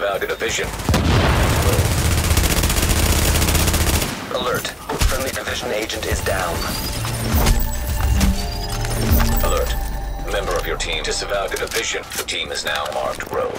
division. Alert. Friendly division agent is down. Alert. Member of your team disavowed the division. The team is now marked rogue.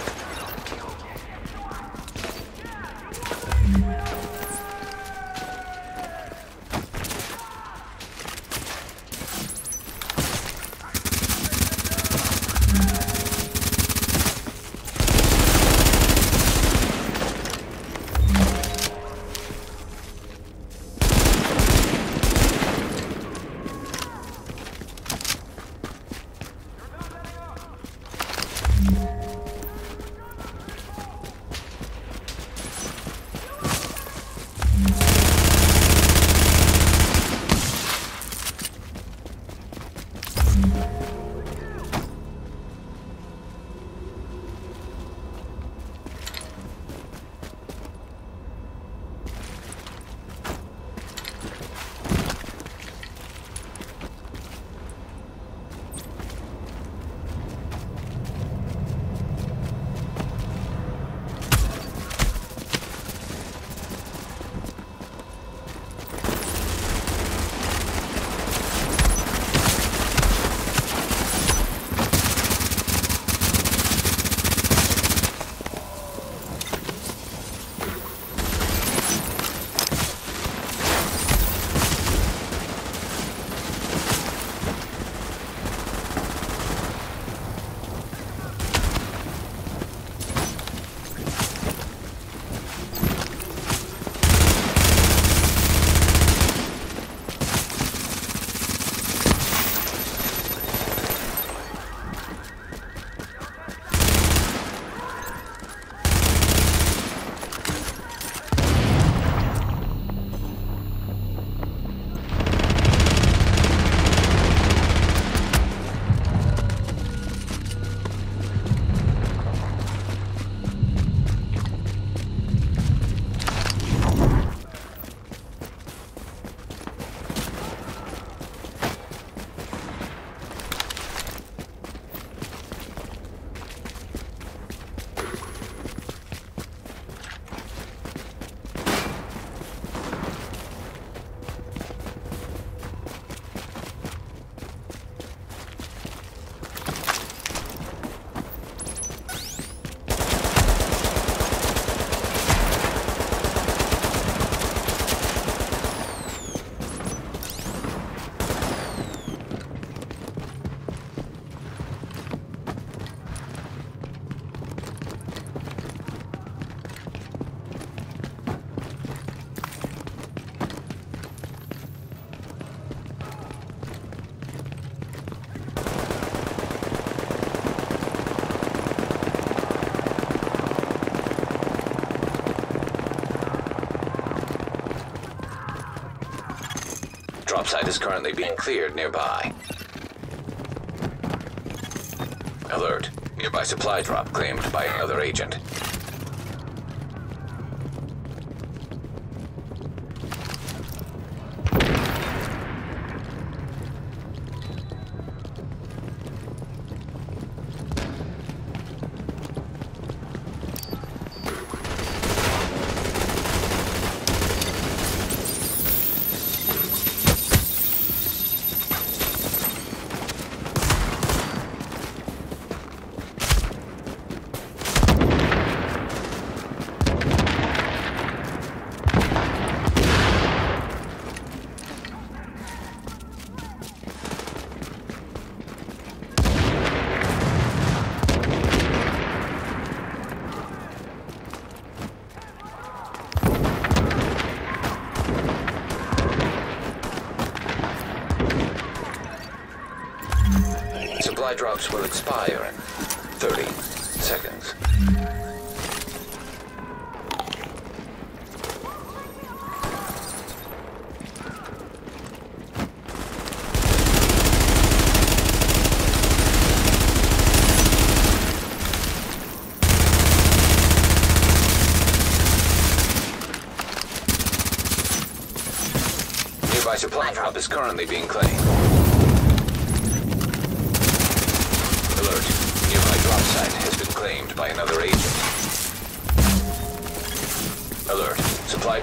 Drop site is currently being cleared nearby. Alert. Nearby supply drop claimed by another agent. Supply drops will expire in 30 seconds. Nearby supply drop is currently being claimed.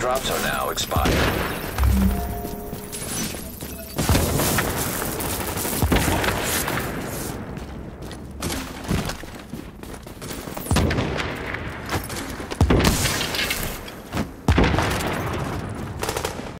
Drops are now expired.